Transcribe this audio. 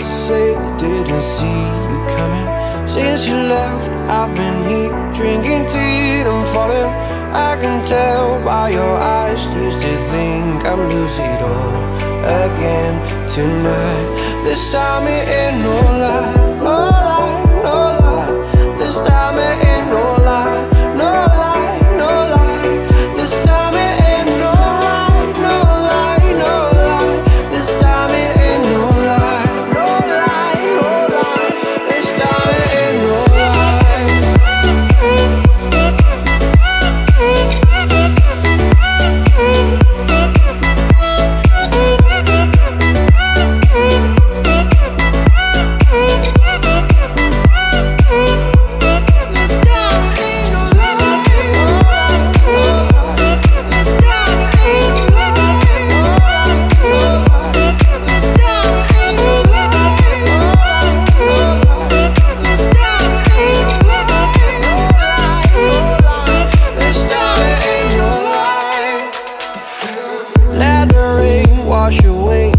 say didn't see you coming. Since you left I've been here drinking tea I'm falling I can tell by your eyes Used to think I'm losing it all again tonight. This time it ain't no lie oh. let the rain wash away